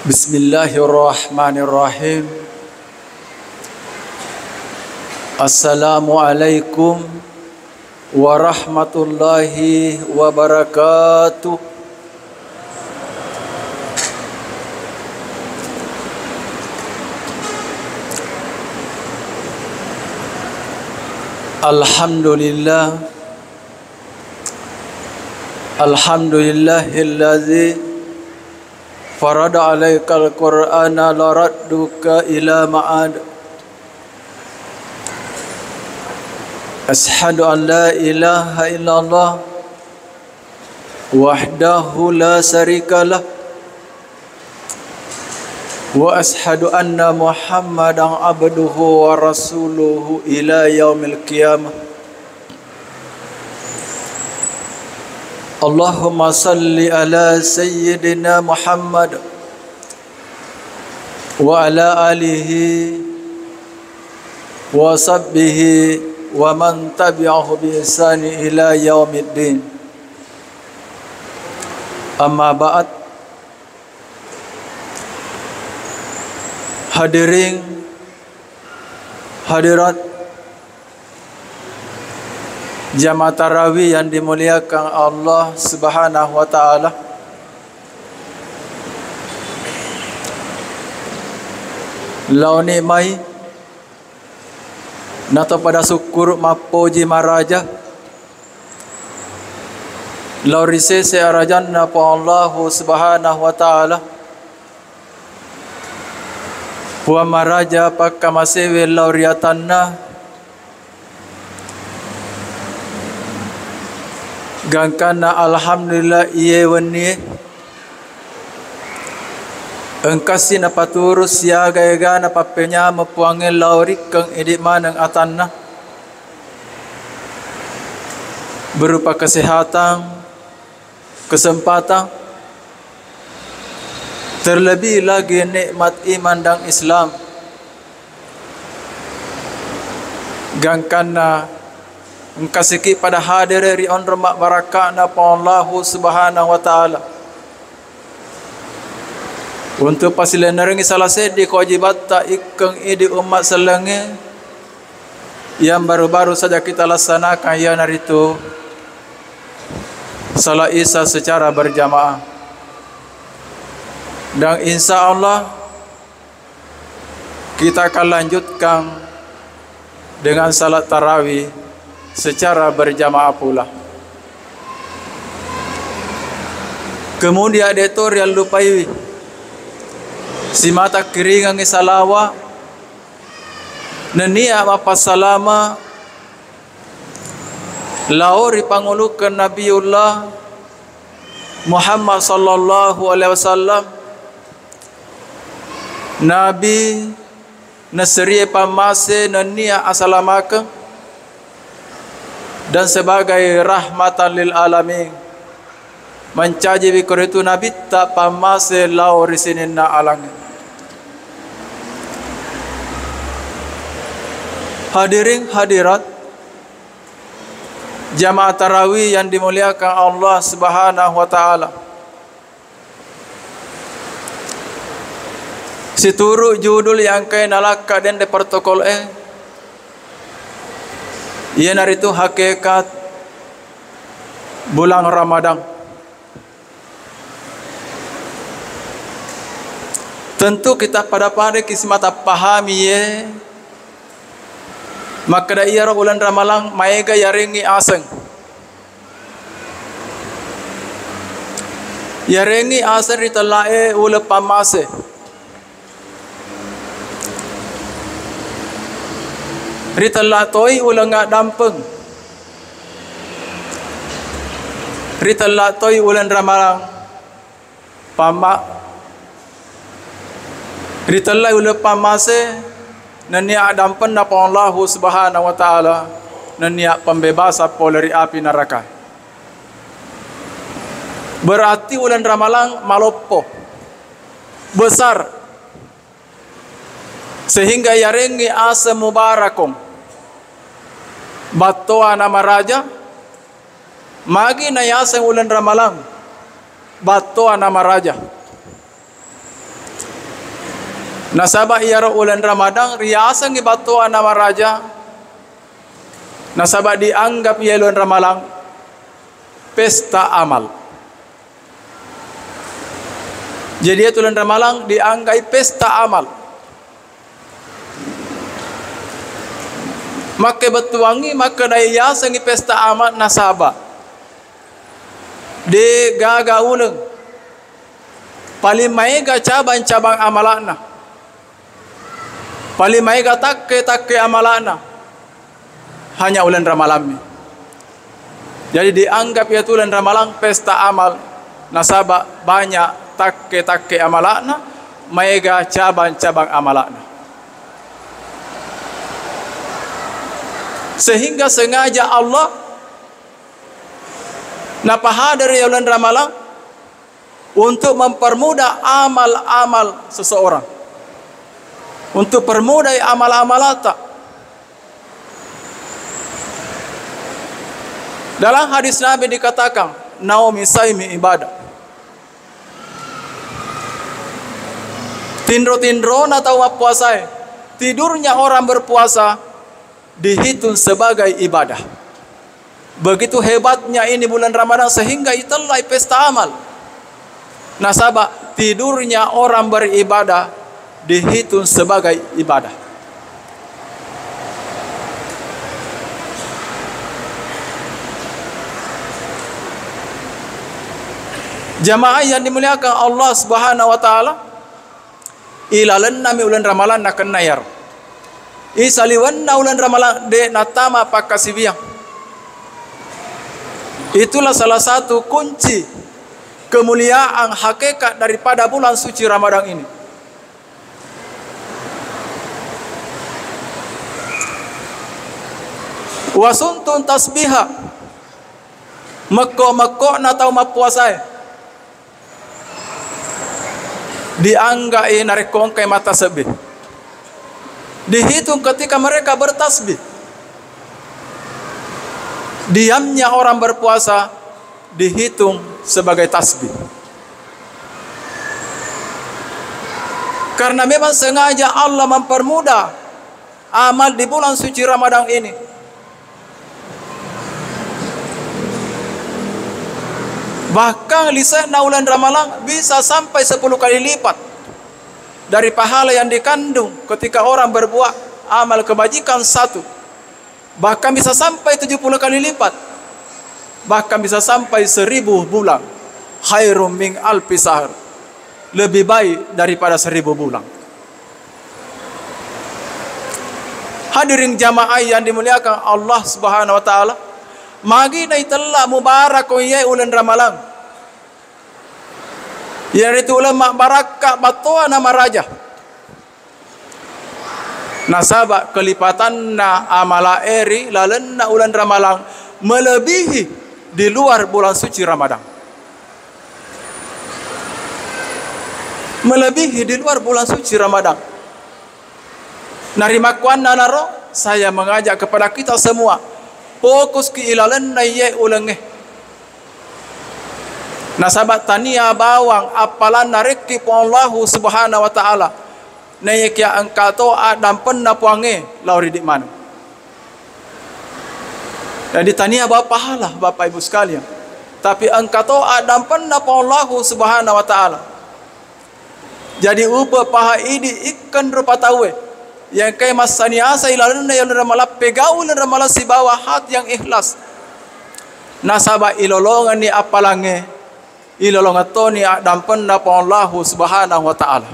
Bismillahirrahmanirrahim Assalamualaikum warahmatullahi wabarakatuh Alhamdulillah Alhamdulillahilladzi فرد عليك القرآن لردك إلى معاد أشهد أن لا إله إلا الله وحده لا شريك له وأشهد أن محمدا عبده ورسوله إلى يوم القيامة اللهم صل على سيدنا محمد وعلى آله وصحبه ومن تبعه بإحسان إلى يوم الدين. أما بعد hadirin hadirat jamaah tarawih yang dimuliakan Allah Subhanahu wa taala. Lau ni mai nato pada syukur mapoji maraja. Lau rise se arajan na pa Allah Subhanahu wa taala. Puan maraja pakamasewe lau Gangkana alhamdulillah iye wani Engkasi na paturus ya gaya na papenya mapuange lauri keng edik manang atanna berupa kesehatan, kesempatan, terlebih lagi nikmat iman dan Islam. Gangkana engkau sikit pada hadir dari on remak barakat napa Allah Subhanahu wa taala. Untuk pasilan nerengi salah sedi kewajibat tak ikeng idi umat selenge yang baru-baru saja kita laksanakan ya hari itu salat isya secara berjamaah. Dan insya Allah kita akan lanjutkan dengan salat tarawih secara berjamaah pula. Kemudian dia tu yang lupai si mata kering ang isalawa nenia apa salama laori pangulukan Nabiullah Muhammad sallallahu alaihi wasallam Nabi Nasri pamase nenia asalamaka dan sebagai rahmatan lil alamin mencaji bikor itu nabi tak pamase lau risinin alang hadirin hadirat jamaah tarawih yang dimuliakan Allah subhanahu wa ta'ala. Situru judul yang kaya nalaka dan de protokol eh ia hari itu hakikat bulan Ramadan. Tentu kita pada pada kismata pahami ye. Maka dah ia bulan Ramadan maega yaringi aseng. Yaringi aseng ritalae ule pamase. Rita la toi ulang ngak dampeng. Rita la toi ulang ramalang. Pamak. Rita la ulang pamase. Naniak dampen napa Allah subhanahu wa ta'ala. Naniak pembebasa poleri api neraka. Berarti ulang ramalang malopo. Besar sehingga yarengi asa mubarakum batoa nama raja magi na yasa ulan ramalang batoa nama raja Nasabah ia ulan Ramadan riasa ngi batu nama raja. Nasabah dianggap ia ulan Ramadan pesta amal. Jadi itu ulan Ramadan dianggap pesta amal. Maka betuangi maka daya sengi pesta amal nasabah. De gaga uleng. Paling mega cabang-cabang amalana. Paling mega takke takke amalana. Hanya ulan Ramadan. Jadi dianggap ya ulan Ramadan pesta amal nasabah banyak takke takke amalana. Mega cabang-cabang amalana. Sehingga sengaja Allah napaha dari bulan Ramadan untuk mempermudah amal-amal seseorang. Untuk permudah amal-amal tak dalam hadis Nabi dikatakan Naomi Saimi ibadah. Tindro-tindro atau puasa? Tidurnya orang berpuasa dihitung sebagai ibadah. Begitu hebatnya ini bulan Ramadan sehingga itulah pesta amal. Nasabah tidurnya orang beribadah dihitung sebagai ibadah. Jamaah yang dimuliakan Allah Subhanahu wa taala ilalan nami bulan Ramadan nak kenayar. Isaliwanna ulan ramalan de natama pakasivia. Itulah salah satu kunci kemuliaan hakikat daripada bulan suci Ramadan ini. Wasuntun tasbiha Mekko-mekko na tau mapuasai Dianggai narekong kay mata sebih dihitung ketika mereka bertasbih. Diamnya orang berpuasa dihitung sebagai tasbih. Karena memang sengaja Allah mempermudah amal di bulan suci Ramadan ini. Bahkan lisan naulan Ramadan bisa sampai 10 kali lipat dari pahala yang dikandung ketika orang berbuat amal kebajikan satu. Bahkan bisa sampai 70 kali lipat. Bahkan bisa sampai seribu bulan. Khairum min alfi sahr. Lebih baik daripada seribu bulan. Hadirin jamaah yang dimuliakan Allah subhanahu wa ta'ala magi na italla mubarak ya ulan ramalan yang itu ulama barakah batua nama raja. Nasabak kelipatan na amala eri lalenna ulan ramalang melebihi di luar bulan suci Ramadan. Melebihi di luar bulan suci Ramadan. Nari makuan naro saya mengajak kepada kita semua fokus ke ilalan na ye ulangeh Nasabat tania bawang apalan nariki Allah Subhanahu wa taala. Naik ya engkau to adam penna puange lauri di mana. Jadi tania bawa pahala Bapak Ibu sekalian. Tapi engkau to adam penna Allah Subhanahu wa taala. Jadi upa paha ini ikan rupa tawe. Yang kaya masani asa ilalan yang ramala pegaul ramala si bawah hati yang ikhlas. Nasabah ilolongan ni apalange ilolong atoni dan penda pa Allah Subhanahu wa taala.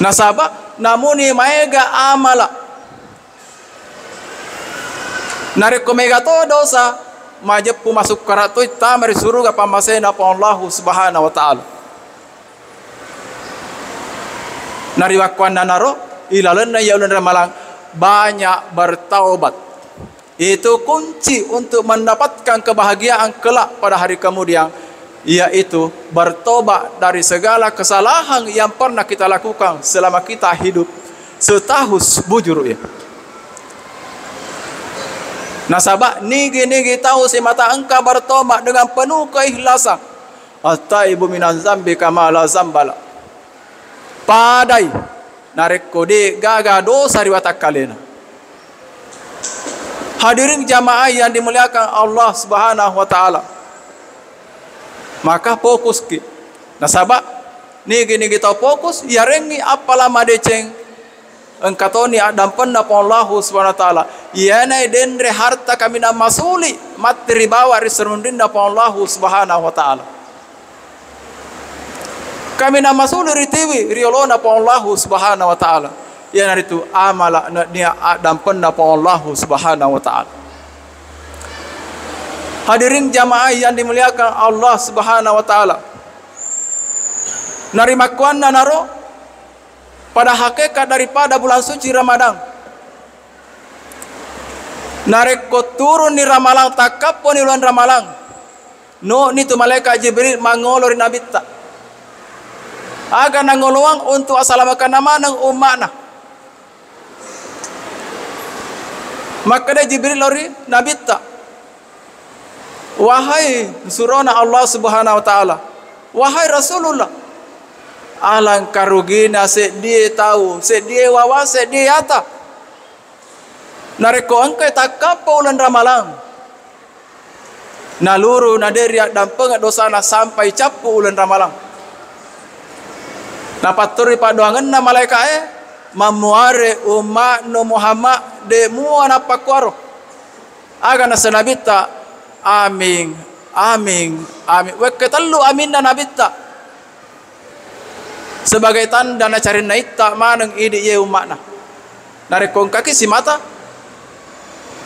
Nasaba namuni maega amala. Nare ko mega to dosa majep pu masuk karatu tamari suruga pamasena pa Allah Subhanahu wa taala. Nari wakwan naro ilalan na yaulun ramalang banyak bertaubat itu kunci untuk mendapatkan kebahagiaan kelak pada hari kemudian yaitu bertobat dari segala kesalahan yang pernah kita lakukan selama kita hidup setahus bujur ya. Nasabah nigi nigi tahu si mata engkau bertobat dengan penuh keikhlasan. Ataibu minan zambi kama la zambala. padai narek kode gaga dosa riwata kalena hadirin jamaah yang dimuliakan Allah Subhanahu wa taala. Maka fokus ki nasaba ni gini kita fokus ya rengi apala madeceng engkatoni adam penna pa Allah Subhanahu taala. Yana dendre harta kami na masuli matri bawa riserundinda pa Allah Subhanahu wa taala. Kami nama sulu ritiwi riolona pa Allah subhanahu wa ta'ala ya naritu amala dia dan penna pa Allah subhanahu wa ta'ala. Hadirin jamaah yang dimuliakan Allah subhanahu wa ta'ala. Narima kuanna naro pada hakikat daripada bulan suci Ramadan. Nareko turun ni ramalang takapon ni bulan ramalang no ni tu malaikat Jibril mangolori nabi tak? Agar nangoluang untuk asalamakan nama nang umat maka dia Jibril lori Nabi tak. Wahai surana Allah subhanahu wa ta'ala. Wahai Rasulullah. Alang karugina se dia tahu se dia wawa se dia yata nareko angkai tak ulan ramalang naluru naderiak dan pengat dosana sampai capu ulan ramalang na paturi pa doangan na malaika e mamuare umma no muhammad de mua na pakwaro aga na sanabita amin amin amin. We ketallu amin na nabita sebagai tanda na cari na ita manang idi ye umma na. Narekong kaki si mata.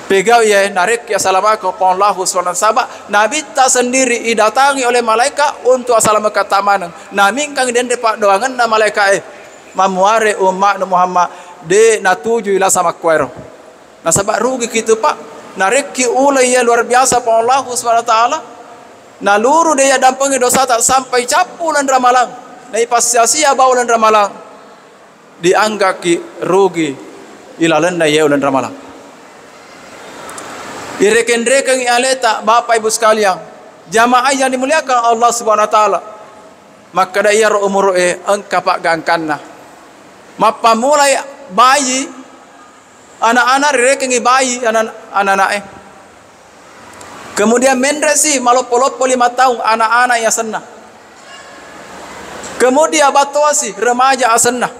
Pegau ya narik ya salamaku pon lahu subhanahu sabak nabi tak sendiri didatangi oleh malaikat untuk asalamuka tamanang nami kang den depak doangan na malaikat eh mamuare umat Muhammad. De na tuju ila sama kuero na sabak rugi kitu pak. Narik ki ulai ya luar biasa pon lahu subhanahu taala. Na luru de ya dampangi dosa tak sampai capu lan ramalang na ipas sia-sia bau lan ramalang dianggap ki rugi ila lenda ya lan ramalang Direken-reken aleta Bapak Ibu sekalian. Jamaah yang dimuliakan Allah Subhanahu Taala. Maka dah ia umur eh engkapak gangkanna. Mapa mulai bayi anak-anak reken bayi anak-anak eh. Kemudian mendresi malopolopo lima tahun anak-anak yang senang. Kemudian batuasi remaja asenah.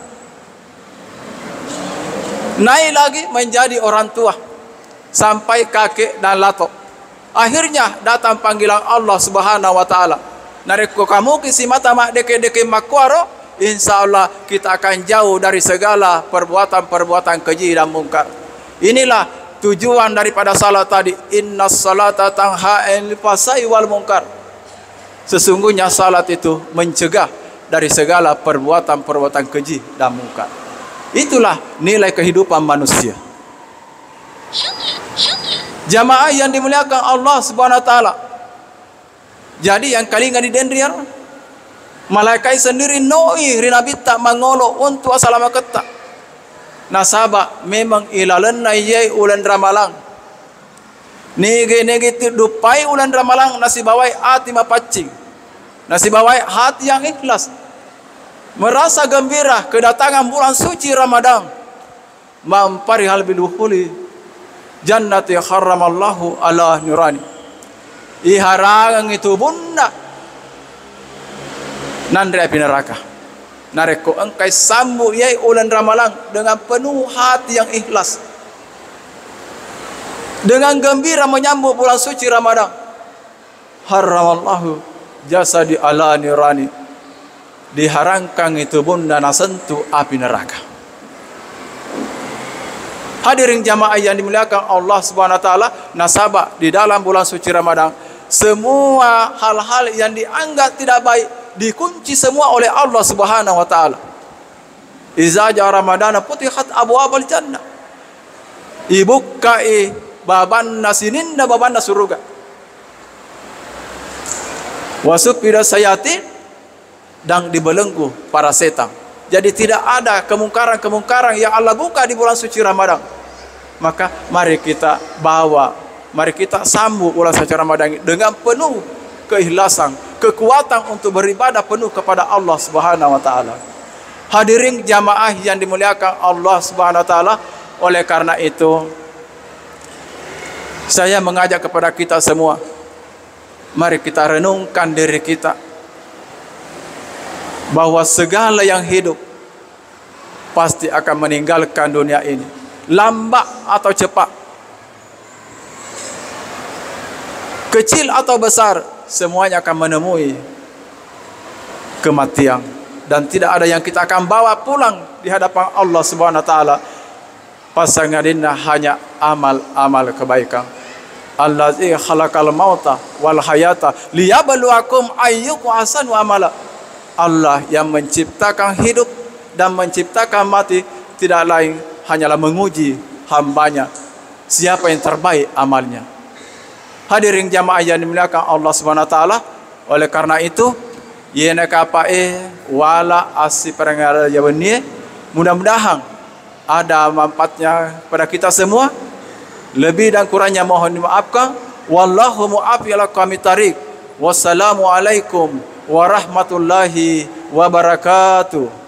Naik lagi menjadi orang tua sampai kakek dan lato. Akhirnya datang panggilan Allah Subhanahu wa taala. Nareko kamu kisi mata mak deke-deke insyaallah kita akan jauh dari segala perbuatan-perbuatan keji dan mungkar. Inilah tujuan daripada salat tadi. Inna salata tanha anil fasai wal mungkar. Sesungguhnya salat itu mencegah dari segala perbuatan-perbuatan keji dan mungkar. Itulah nilai kehidupan manusia. Jamaah yang dimuliakan Allah Subhanahu wa taala. Jadi yang kali ngadi dendriar malaikat sendiri noi rinabi tak mangolo untuk asalama kata. Nasaba memang ilalan nayai ulan ramalang. Nege nege tu dupai ulan ramalang nasi bawai hati mapacing. Nasi bawai hati yang ikhlas. Merasa gembira kedatangan bulan suci Ramadan. Mampari hal biduhuli jannati haramallahu ala nurani iharangan itu bunda nandre api neraka. Nareko engkai sambu yai ulan ramalang dengan penuh hati yang ikhlas. Dengan gembira menyambut bulan suci Ramadan. Haramallahu jasadi ala nurani diharangkan itu bunda nasentu api neraka. Hadirin jamaah yang dimuliakan Allah Subhanahu wa taala, nasabah di dalam bulan suci Ramadan, semua hal-hal yang dianggap tidak baik dikunci semua oleh Allah Subhanahu wa taala. Iza ja Ramadan putihat abwabul jannah. Ibukai baban nasinin dan baban surga. Wasuk ila sayatin dan dibelenggu para setan. Jadi tidak ada kemungkaran-kemungkaran yang Allah buka di bulan suci Ramadan. Maka mari kita bawa, mari kita sambut bulan suci Ramadan dengan penuh keikhlasan, kekuatan untuk beribadah penuh kepada Allah Subhanahu wa taala. Hadirin jamaah yang dimuliakan Allah Subhanahu wa taala, oleh karena itu saya mengajak kepada kita semua mari kita renungkan diri kita bahwa segala yang hidup pasti akan meninggalkan dunia ini lambat atau cepat kecil atau besar semuanya akan menemui kematian. Dan tidak ada yang kita akan bawa pulang di hadapan Allah Subhanahu wa taala. Pasangannya hanya amal-amal kebaikan. Allazi khalaqal mauta wal hayata liyabluwakum ayyukum ahsanu amala. Allah yang menciptakan hidup dan menciptakan mati. Tidak lain hanyalah menguji hambanya. Siapa yang terbaik amalnya hadirin jamaah yang dimuliakan Allah Subhanahu taala oleh karena itu yena kapae wala asi perengara jawani mudah-mudahan ada manfaatnya pada kita semua. Lebih dan kurangnya mohon dimaafkan. Wallahu mu'afi ala kami tarik. Wassalamu alaikum warahmatullahi wabarakatuh